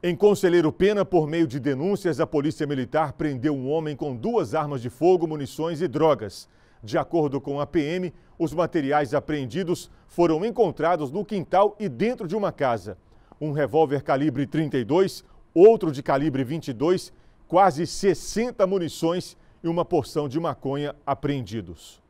Em Conselheiro Pena, por meio de denúncias, a Polícia Militar prendeu um homem com duas armas de fogo, munições e drogas. De acordo com a PM, os materiais apreendidos foram encontrados no quintal e dentro de uma casa. Um revólver calibre 32, outro de calibre 22, quase 60 munições e uma porção de maconha apreendidos.